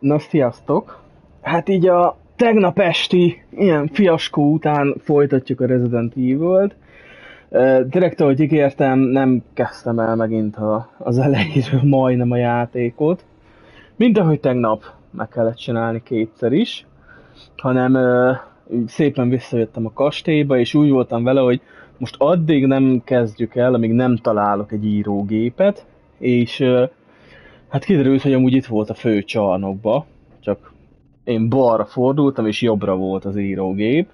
Na, sziasztok! Hát így a tegnap esti ilyen fiaskó után folytatjuk a Resident Evil-t. Direkt ahogy ígértem, nem kezdtem el megint a, az elejéről majdnem a játékot. Mint ahogy tegnap meg kellett csinálni kétszer is, hanem uh, szépen visszajöttem a kastélyba, és úgy voltam vele, hogy most addig nem kezdjük el, amíg nem találok egy írógépet, és uh, Hát kiderült, hogy amúgy itt volt a fő csarnokba, csak én balra fordultam, és jobbra volt az írógép.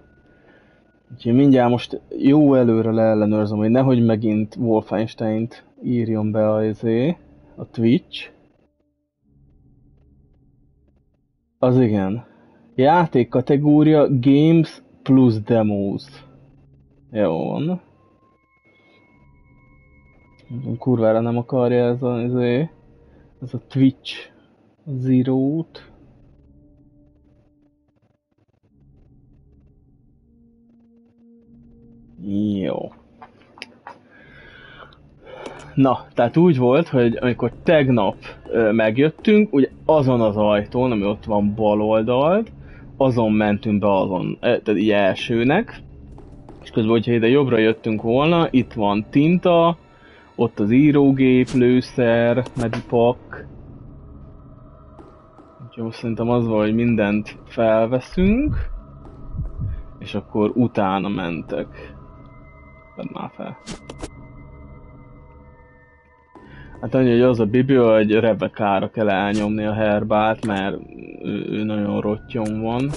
Úgyhogy mindjárt most jó előre leellenőrzöm, hogy nehogy megint Wolfenstein-t írjon be a, izé, a Twitch. Az igen. Játék kategória Games plus Demos. Jó van. Kurvára nem akarja ez az izé ez a Twitch Zero-t. Jó. Na, tehát úgy volt, hogy amikor tegnap ö, megjöttünk, ugye azon az ajtón, ami ott van bal oldalt, azon mentünk be azon, tehát így elsőnek, és közben, hogyha ide jobbra jöttünk volna, itt van tinta, ott az írógép, lőszer, medipak. Most szerintem az van, hogy mindent felveszünk, és akkor utána mentek. Vedd már fel. Hát annyi, hogy az a Bibi, hogy Rebekára kell elnyomni a herbát, mert ő, ő nagyon rottyon van.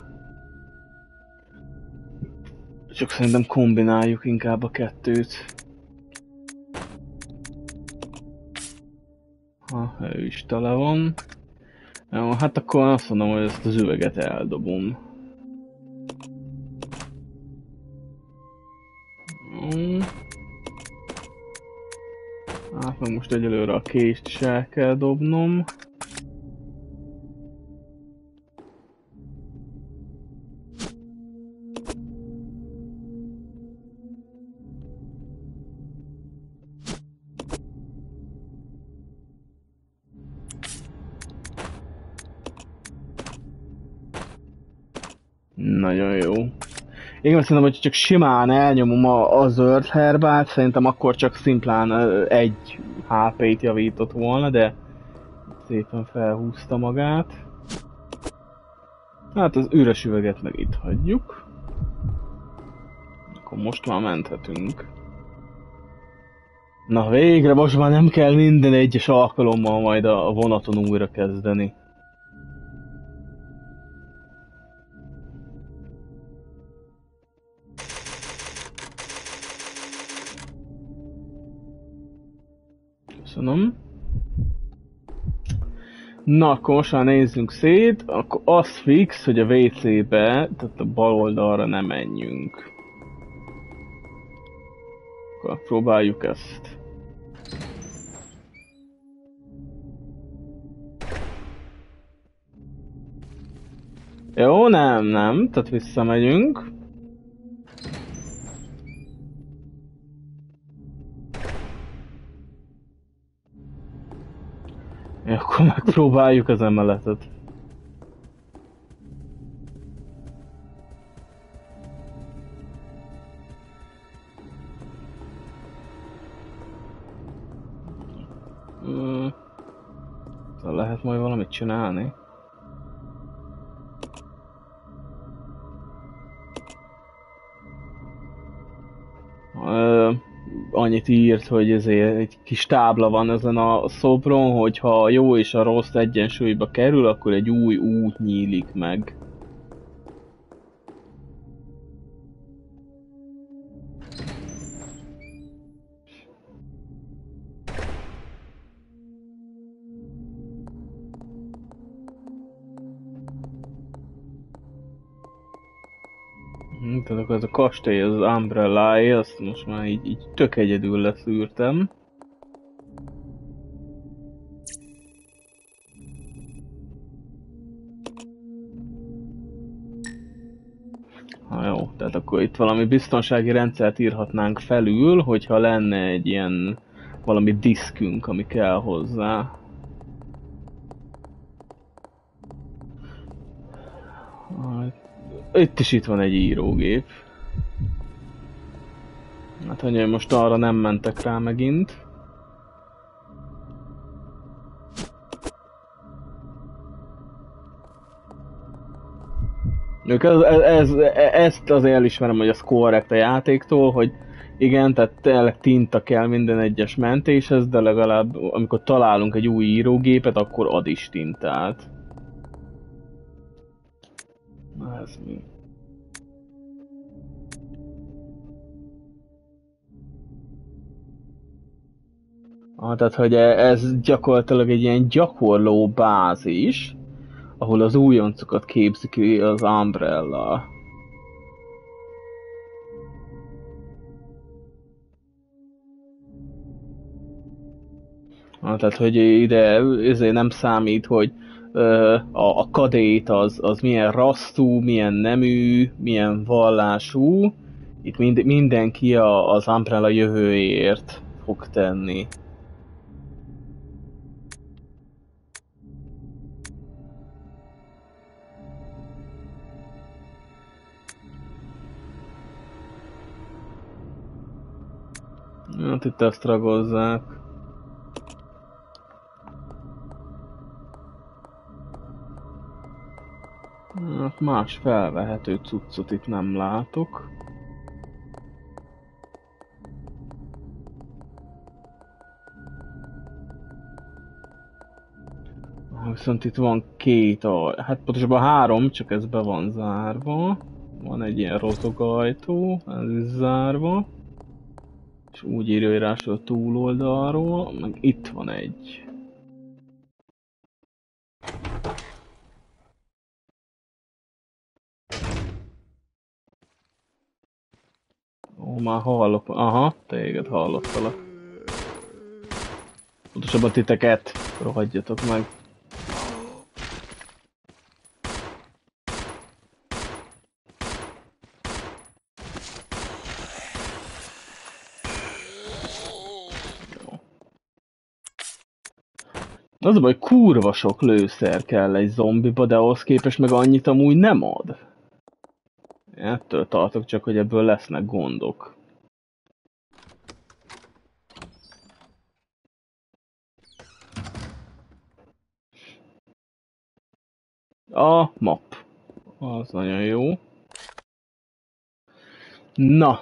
Csak szerintem kombináljuk inkább a kettőt. Ha, ő is tele van. Jó, hát akkor azt mondom, hogy ezt az üveget eldobom. Hát meg most egyelőre a kést is el kell dobnom. Nagyon jó. Azt mondom, hogy csak simán elnyomom a, a zöld herbát, szerintem akkor csak szimplán egy HP-t javított volna, de szépen felhúzta magát. Hát az üres üveget meg itt hagyjuk. Akkor most már menthetünk. Na végre, most már nem kell minden egyes alkalommal majd a vonaton újra kezdeni. Na, akkor most már nézzünk szét. Akkor az fix, hogy a WC-be, tehát a bal oldalra nem menjünk. Akkor próbáljuk ezt. Jó, nem, nem, tehát visszamegyünk. Akkor megpróbáljuk az emeletet. Hmm. Lehet majd valamit csinálni. Annyit írt, hogy ezért egy kis tábla van ezen a szobron, hogy ha a jó és a rossz egyensúlyba kerül, akkor egy új út nyílik meg. Tehát akkor ez a kastély, az umbrella azt most már így, így tök egyedül leszűrtem. Ha jó, tehát akkor itt valami biztonsági rendszert írhatnánk felül, hogyha lenne egy ilyen valami diszkünk, ami kell hozzá. Itt is itt van egy írógép. Hát, hogy most arra nem mentek rá megint. Ez, ez, ezt azért elismerem, hogy az korrekt a játéktól, hogy igen, tehát tényleg tinta kell minden egyes mentéshez, de legalább amikor találunk egy új írógépet, akkor ad is tintát. Mi? Ah, tehát, hogy ez gyakorlatilag egy ilyen gyakorló bázis, ahol az újoncokat képzik ki az Umbrella. Ah, tehát, hogy ide ezért nem számít, hogy a, a kadét az, az milyen rasztú, milyen nemű, milyen vallású. Itt mind, mindenki a, az Umbrella jövőjért fog tenni. Hát itt ezt ragozzák. Hát más felvehető cuccot itt nem látok. Viszont itt van két, a, hát pontosabban három, csak ez be van zárva. Van egy ilyen rozogajtó, ez is zárva. És úgy írja írásról a túloldalról, meg itt van egy. Már hallok. Aha, téged hallottalak. Pontosabban titeket rohadjatok meg. Az a baj, kurva sok lőszer kell egy zombiba, de ahhoz képest meg annyit amúgy nem ad. Ettől tartok csak, hogy ebből lesznek gondok. A map. Az nagyon jó. Na.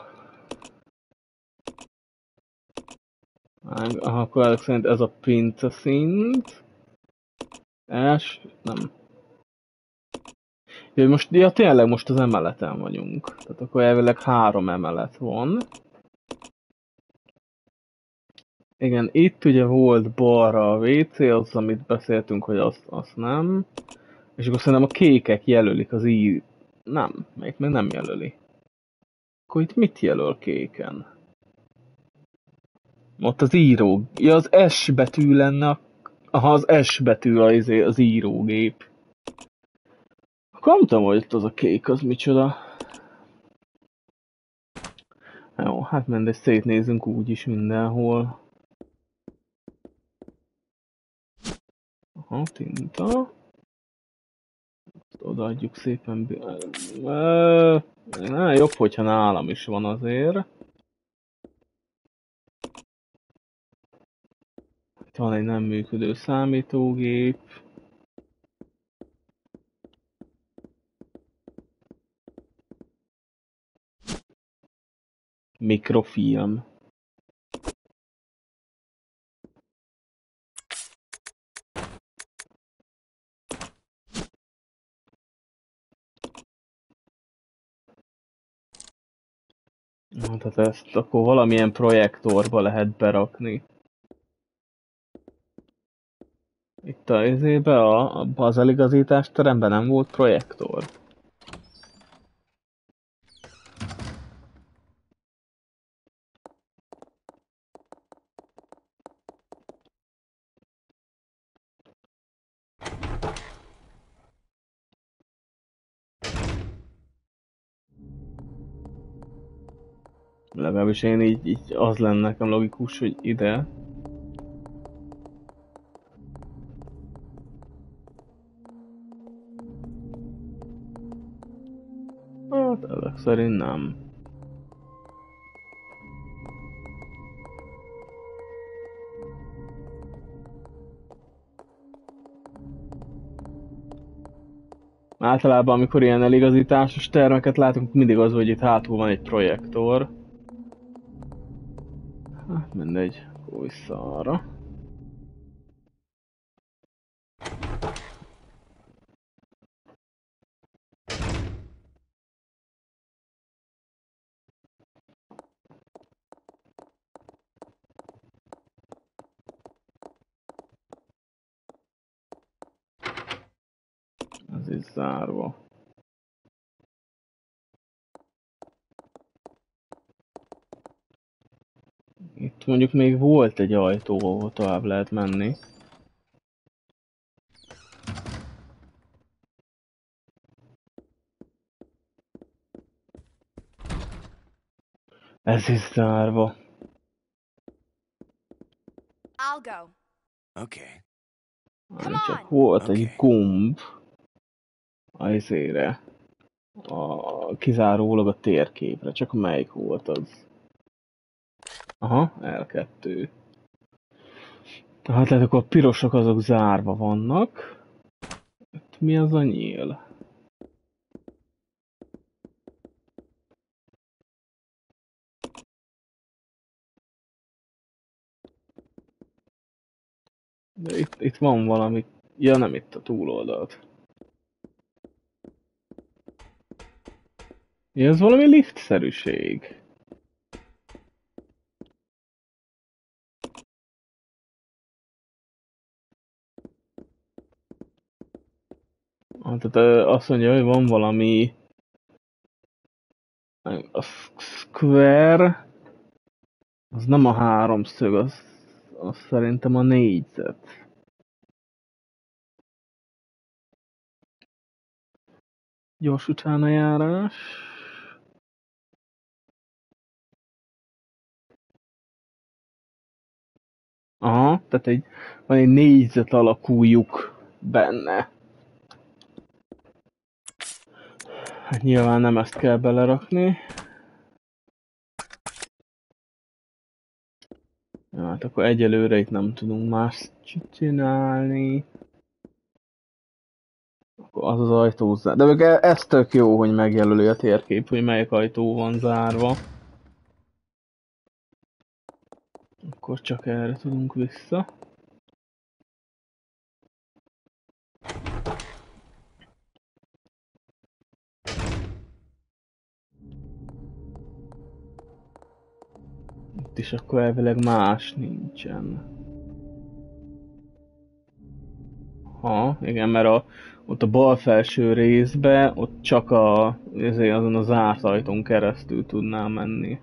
Akkor ezek szerint ez a pince szint. Els, nem. Ja, most, ja tényleg most az emeleten vagyunk. Tehát akkor elvileg három emelet van. Igen, itt ugye volt balra a WC, az amit beszéltünk, hogy azt, azt nem. És akkor szerintem a kékek jelölik az í... Nem, még meg nem jelöli. Akkor itt mit jelöl kéken? Ott az író... Ja, az S betű lenne Aha, az S betű az, izé, az írógép. Akkor nem tudom, hogy itt az a kék, az micsoda. Jó, hát mindegy, szétnézünk úgyis mindenhol. Aha, tinta. Odaadjuk szépen... Na, jobb, hogyha nálam is van azért. Itt van egy nem működő számítógép. Mikrofilm. Na, tehát ezt akkor valamilyen projektorba lehet berakni. Itt a izébe, a, az eligazítás teremben nem volt projektor. Legalábbis én így, így az lenne nekem logikus, hogy ide. Hát ezek szerint nem. Általában, amikor ilyen eligazításos termeket látunk, mindig az, hogy itt hátul van egy projektor. Hát mindegy, vissza arra. Ez is zárva. Itt mondjuk még volt egy ajtó, ahol tovább lehet menni. Ez is zárva. I'll go. Okay. Come Csak volt egy Oké. gomb a izére. A, kizárólag a térképre, csak melyik volt az? Aha, L2. Tehát lehet, akkor a pirosok azok zárva vannak. Itt mi az a nyíl? De itt, itt van valami... Ja, nem itt a túloldalt. Ja, ez valami liftszerűség. Tehát ö, azt mondja, hogy van valami... A square... Az nem a háromszög, az, az szerintem a négyzet. Gyors utánajárás. Aha, tehát egy, van egy négyzet alakú benne. Hát nyilván nem ezt kell belerakni. Ja, hát akkor egyelőre itt nem tudunk más csinálni. Akkor az az ajtó. De meg e- ez tök jó, hogy megjelöli a térkép, hogy melyik ajtó van zárva. Akkor csak erre tudunk vissza. Is akkor elvileg más nincsen. Ha, igen, mert a, ott a bal felső részbe, ott csak a, ezért azon a zárt ajtón keresztül tudnál menni.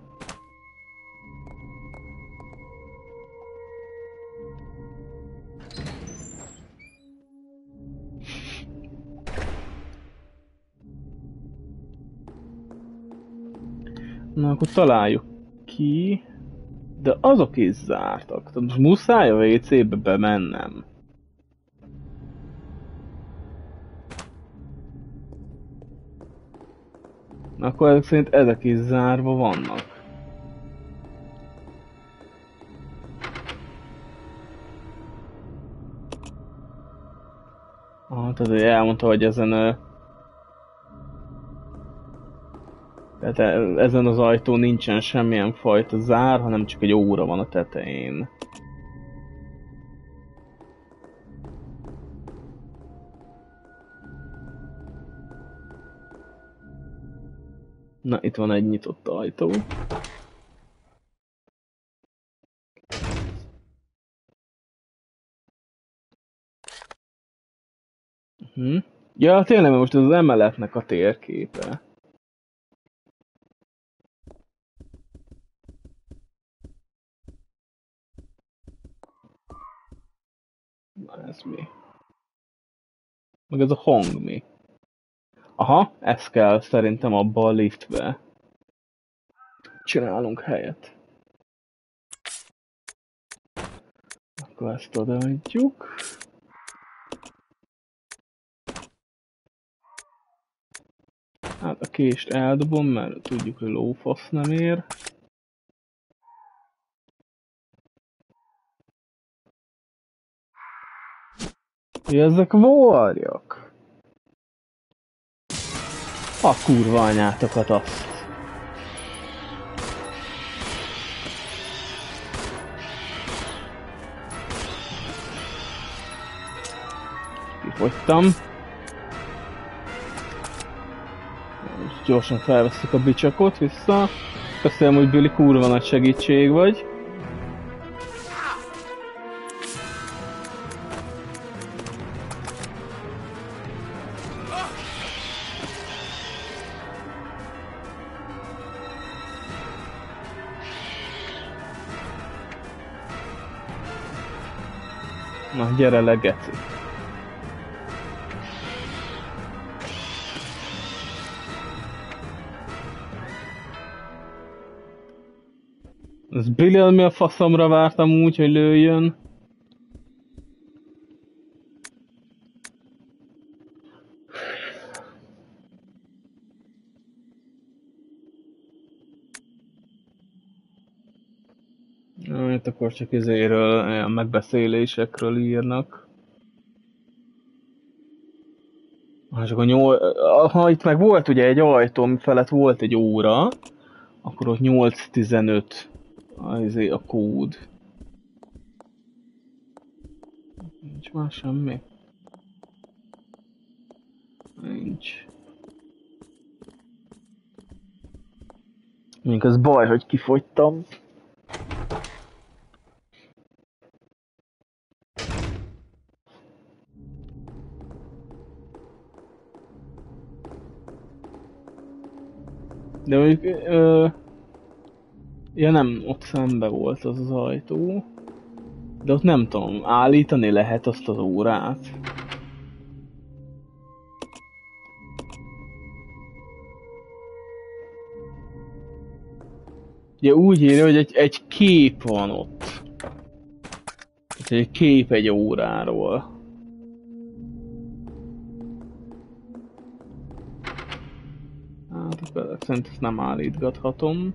Na, akkor találjuk ki. De azok is zártak. Tehát most muszáj a WC-be bemennem. Na, akkor ezek szerint ezek is zárva vannak. Ah, tehát elmondta, hogy ezen Tehát e- ezen az ajtón nincsen semmilyen fajta zár, hanem csak egy óra van a tetején. Na, itt van egy nyitott ajtó. Hm? Ja, tényleg most az emeletnek a térképe. Ez mi? Meg ez a hang mi? Aha, ez kell szerintem abba a liftbe. Csinálunk helyet. Akkor ezt odaadjuk. Hát a kést eldobom, mert tudjuk, hogy lófasz nem ér. Mi ezek varjak? A kurva anyátokat azt. Kifogytam. Most gyorsan felveszük a bicsakot vissza. Köszönöm, hogy Billy kurva nagy segítség vagy. Gyere le, geci. Ez Billy mi a faszomra vártam úgy, hogy lőjön. Itt akkor csak izéről, olyan megbeszélésekről írnak. Ha csak a nyol... Ha itt meg volt ugye egy ajtó, ami felett volt egy óra, akkor ott 8.15 a, izé, a kód. Nincs már semmi. Nincs. Mondjuk az baj, hogy kifogytam. De mondjuk... Ö, ja nem, ott szembe volt az az ajtó. De ott nem tudom, állítani lehet azt az órát. Ugye úgy írja, hogy egy, egy kép van ott. Tehát egy kép egy óráról. Szerint nem állítgathatom.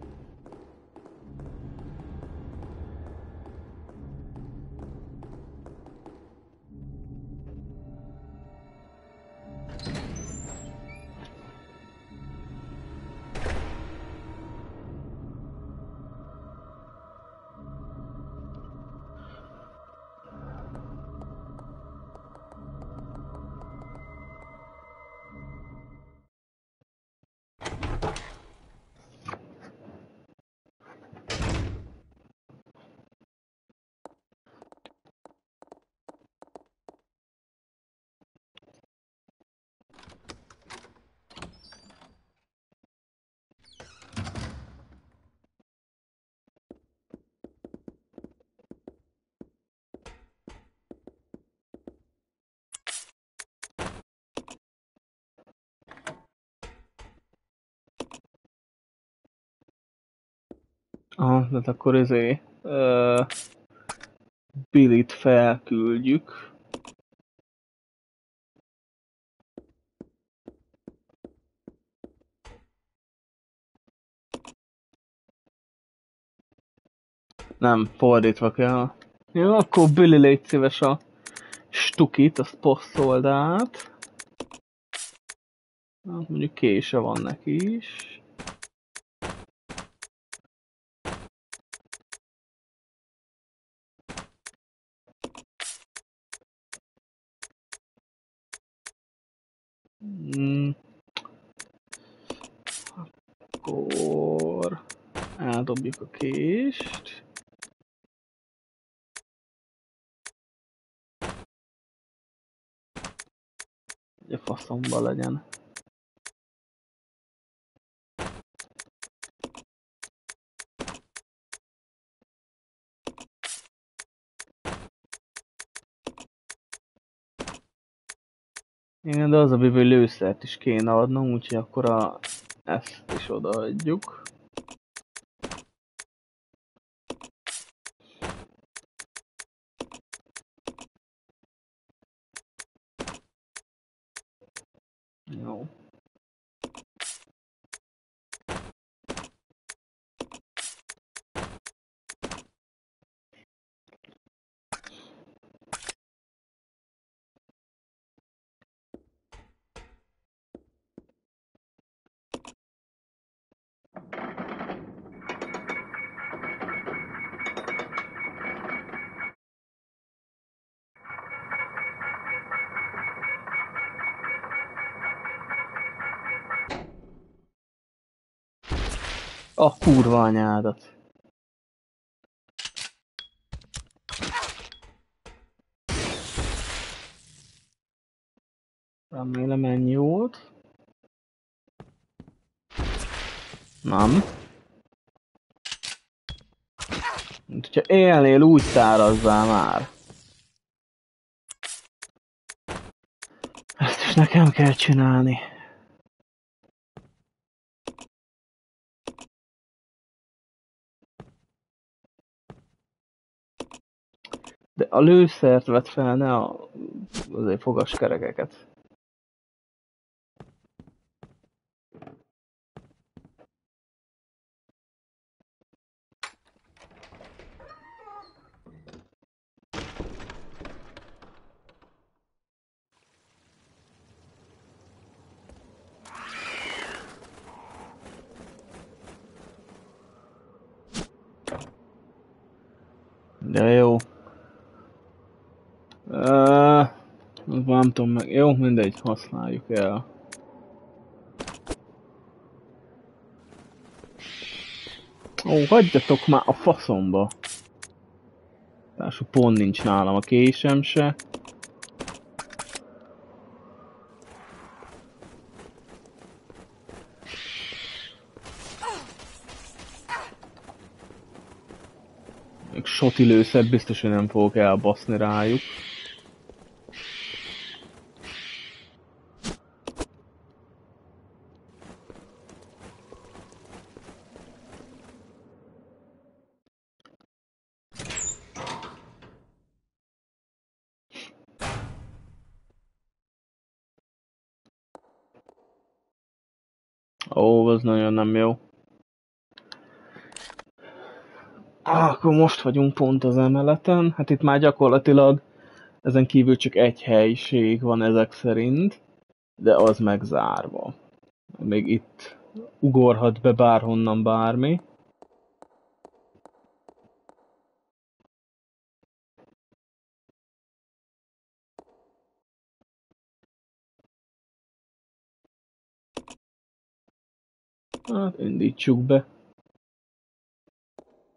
Aha, tehát akkor ezé... Uh, Billit felküldjük. Nem, fordítva kell. Jó, akkor Billy légy szíves a stukit, azt posztold át. Hát mondjuk kése van neki is. Mm. Akkor eldobjuk a kést. Hogy a faszomba legyen. Igen, de az a bűvő, lőszert is kéne adnom, úgyhogy akkor a... ezt is odaadjuk. Jó. A kurva anyádat. Remélem ennyi volt. Nem. Mint hogyha élnél, úgy szárazzál már. Ezt is nekem kell csinálni. De a lőszert vett fel, ne a, azért fogaskerekeket. De jó. Uh, nem tudom meg. Jó, mindegy, használjuk el. Ó, hagyjatok már a faszomba. Társul pont nincs nálam a késem se. Még soti lőszer biztos, hogy nem fogok elbaszni rájuk. Ó, nem jó. Ah, akkor most vagyunk pont az emeleten. Hát itt már gyakorlatilag ezen kívül csak egy helység van ezek szerint, de az megzárva. Még itt ugorhat be bárhonnan bármi. Hát indítsuk be.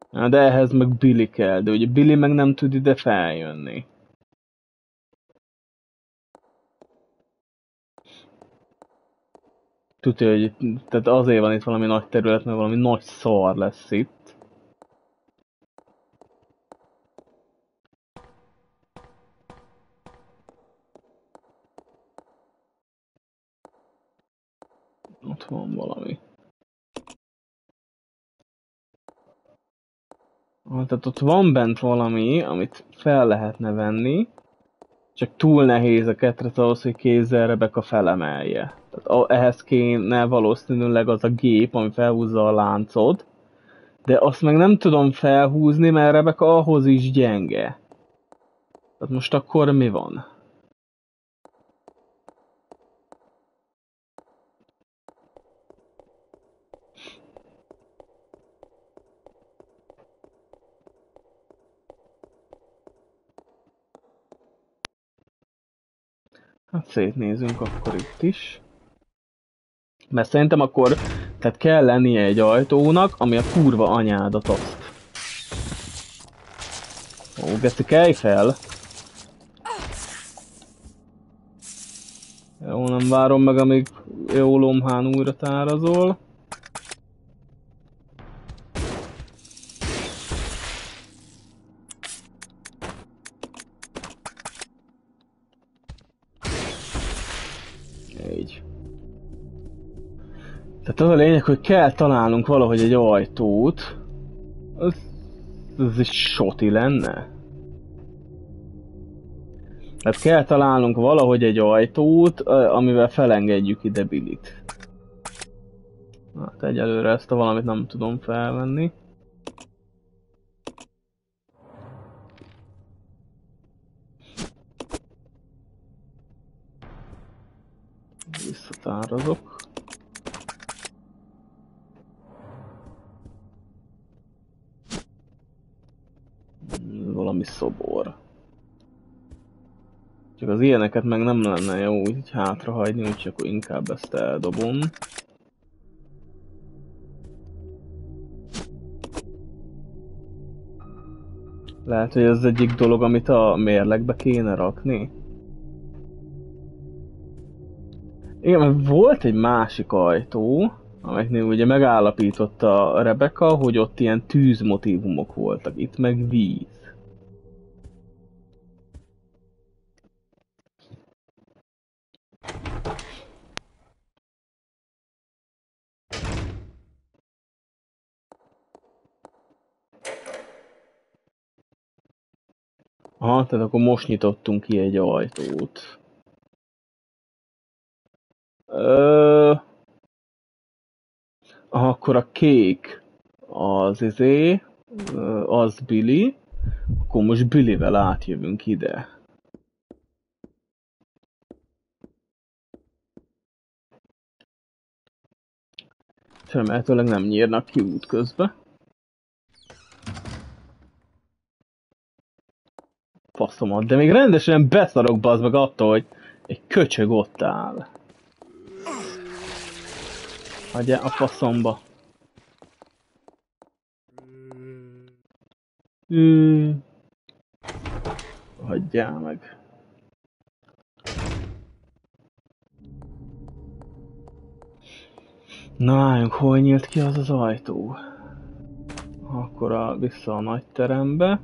Na, de ehhez meg Billy kell, de ugye Billy meg nem tud ide feljönni. Tudja, hogy tehát azért van itt valami nagy terület, mert valami nagy szar lesz itt. Ott van valami. Tehát ott van bent valami, amit fel lehetne venni, csak túl nehéz a ketret ahhoz, hogy kézzel Rebecca felemelje. Tehát ehhez kéne valószínűleg az a gép, ami felhúzza a láncod, de azt meg nem tudom felhúzni, mert Rebecca ahhoz is gyenge. Tehát most akkor mi van? Hát szétnézünk akkor itt is. Mert szerintem akkor, tehát kell lennie egy ajtónak, ami a kurva anyádat azt. Ó, Geci, kelj fel! Jó, nem várom meg, amíg jó lomhán újra tárazol. Tehát az a lényeg, hogy kell találnunk valahogy egy ajtót. Az, az is soti lenne. Tehát kell találnunk valahogy egy ajtót, amivel felengedjük ide Billit. Hát egyelőre ezt a valamit nem tudom felvenni. Visszatározok. valami szobor. Csak az ilyeneket meg nem lenne jó úgy hátrahagyni, úgyhogy akkor inkább ezt eldobom. Lehet, hogy ez egyik dolog, amit a mérlegbe kéne rakni. Igen, mert volt egy másik ajtó, amelyeknél ugye megállapította Rebecca, hogy ott ilyen tűzmotívumok voltak, itt meg víz. Aha, tehát akkor most nyitottunk ki egy ajtót. Ö... Aha, akkor a kék az izé, az Billy. Akkor most Billyvel átjövünk ide. Remélhetőleg nem nyírnak ki útközbe. Faszomat, de még rendesen beszarok bazd meg attól, hogy egy köcsög ott áll. Hagyjál a faszomba. Hmm. Hagyjál meg. Na, álljunk, hol nyílt ki az az ajtó? Akkor a, vissza a nagy terembe.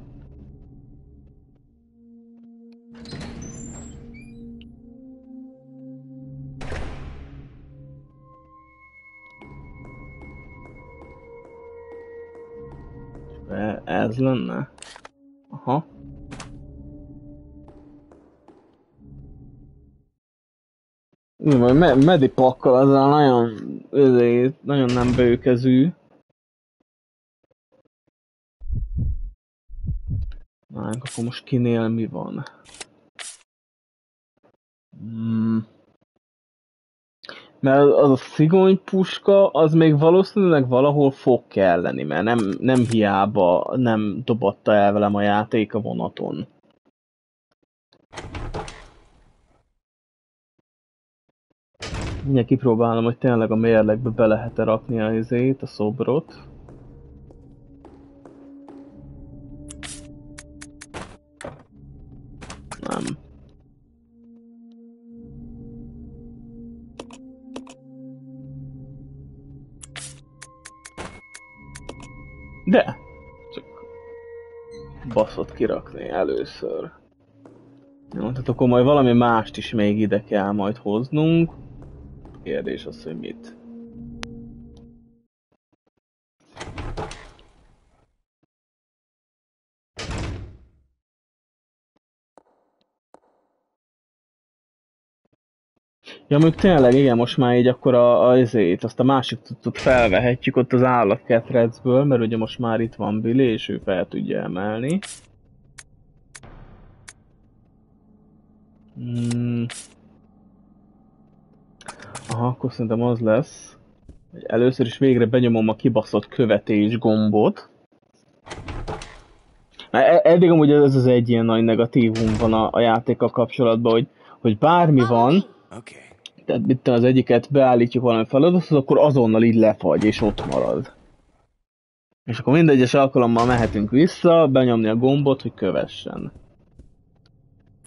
Ez lenne? Aha. Mi majd me medipakkal azzal nagyon, ezért, nagyon nem bőkezű. Na, akkor most kinél mi van? Hmm. Mert az a szigony puska, az még valószínűleg valahol fog kelleni, mert nem, nem hiába nem dobotta el velem a játék a vonaton. Mindjárt kipróbálom, hogy tényleg a mérlegbe be lehet-e rakni a izét, a szobrot. Nem. De! Csak baszott kirakni először. Jó, tehát akkor majd valami mást is még ide kell majd hoznunk. Kérdés az, hogy mit. Ja, még tényleg, igen, most már így akkor a, a ezét, azt a másik tudtot felvehetjük ott az állatketrecből, mert ugye most már itt van Billy, és ő fel tudja emelni. Hmm. Aha, akkor szerintem az lesz, hogy először is végre benyomom a kibaszott követés gombot. Mert eddig amúgy ez az egy ilyen nagy negatívum van a, a játékkal kapcsolatban, hogy, hogy bármi van, Okay. Tehát mit az egyiket beállítjuk valami feladatot, akkor azonnal így lefagy, és ott marad. És akkor mindegyes alkalommal mehetünk vissza, benyomni a gombot, hogy kövessen.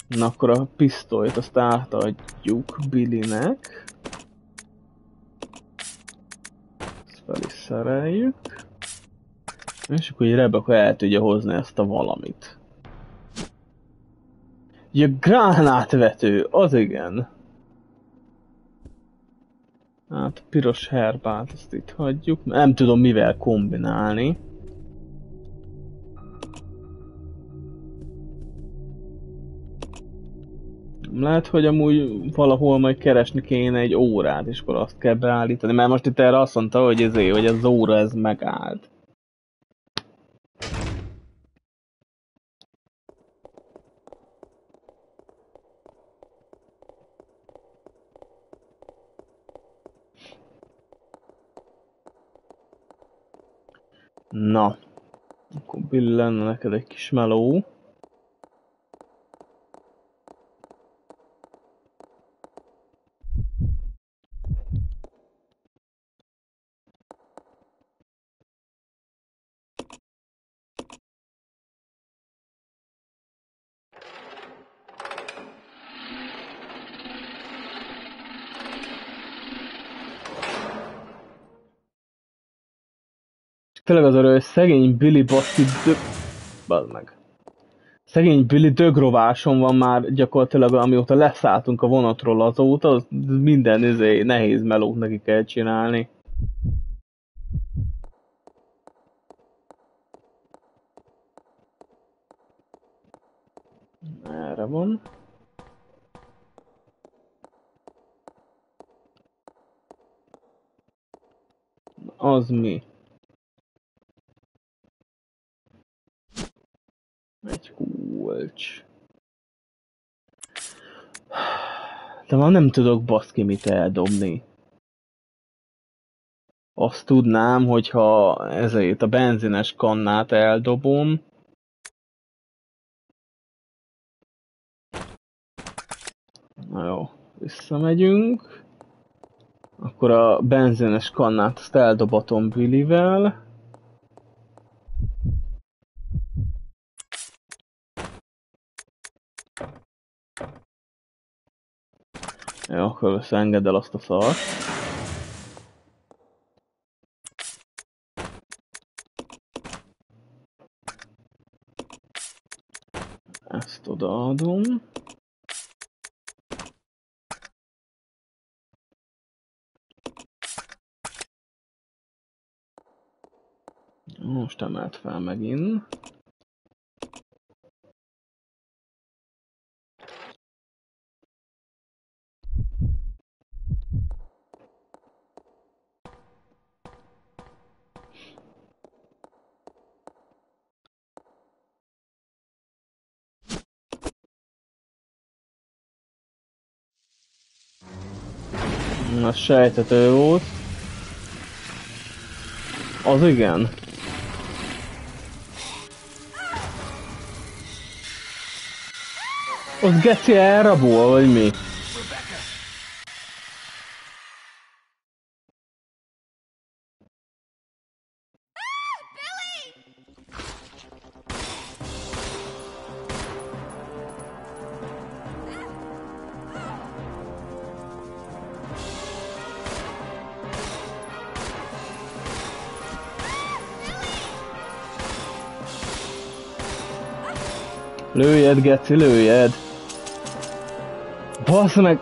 Na akkor a pisztolyt azt átadjuk Billynek. Ezt fel is szereljük. És akkor egy Rebecca el tudja hozni ezt a valamit. Ja, gránátvető, az igen. Hát piros herbát, azt itt hagyjuk. Nem tudom mivel kombinálni. Lehet, hogy amúgy valahol majd keresni kéne egy órát, és akkor azt kell beállítani. Mert most itt erre azt mondta, hogy ez, hogy az óra ez megállt. Na, akkor billenne neked egy kis meló. Tényleg az arra, hogy szegény Billy baszki dög... Bazd meg. Szegény Billy dögrováson van már gyakorlatilag, amióta leszálltunk a vonatról azóta, az minden izé, nehéz melót neki kell csinálni. Erre van. Az mi? Egy kulcs. De már nem tudok baszki mit eldobni. Azt tudnám, hogyha ezért a benzines kannát eldobom, Na jó, visszamegyünk. Akkor a benzines kannát azt eldobatom Billyvel. Jó, akkor összeengedd el azt a szart. Ezt odaadom. Most emelt fel megint. Az sejtető volt. Az igen. Ott geci elrabol, vagy mi? Lőjed, geci, lőjed! Basz meg...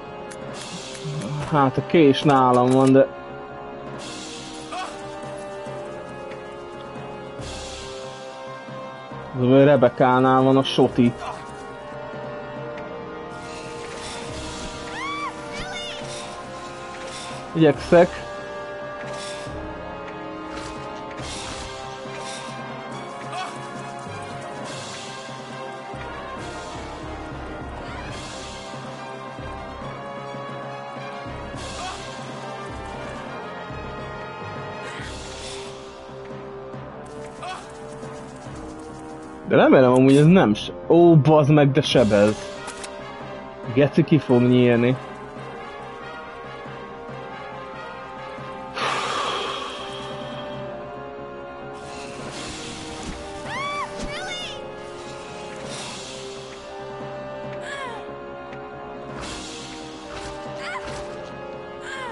Hát a kés nálam van, de... Az Rebekánál van a soti. Igyekszek. De remélem amúgy ez nem se... Ó, bazd meg, de sebez. Geci ki fog nyílni.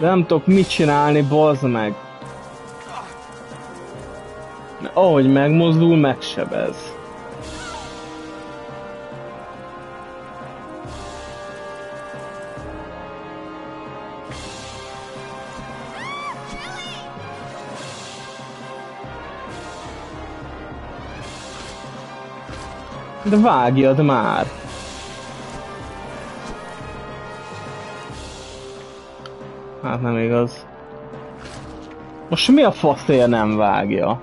De nem tudok mit csinálni, bazd meg. Ahogy megmozdul, megsebez. De vágjad már! Hát nem igaz. Most mi a faszért nem vágja?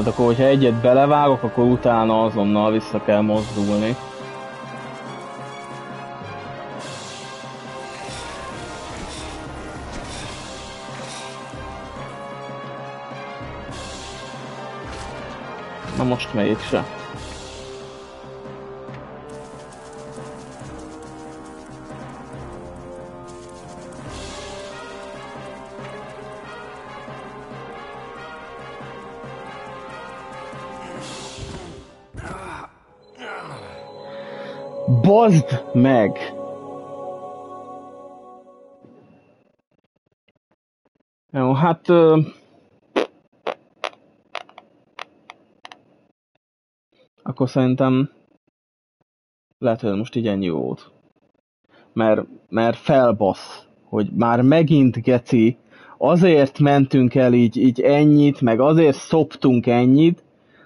Tehát akkor, hogyha egyet belevágok, akkor utána azonnal vissza kell mozdulni. Na most melyik se. Bazd meg! Jó, hát... Ö... Akkor szerintem lehet, hogy most így ennyi volt. Mert, mert felbasz, hogy már megint geci, azért mentünk el így, így ennyit, meg azért szoptunk ennyit,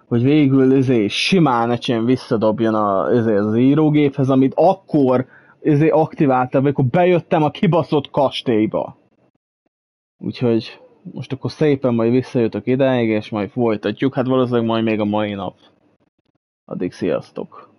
hogy végül ezért simán ecsen visszadobjon a, ezért az írógéphez, amit akkor ezért aktiváltam, amikor bejöttem a kibaszott kastélyba. Úgyhogy most akkor szépen majd visszajöttök idáig, és majd folytatjuk, hát valószínűleg majd még a mai nap. Addig sziasztok!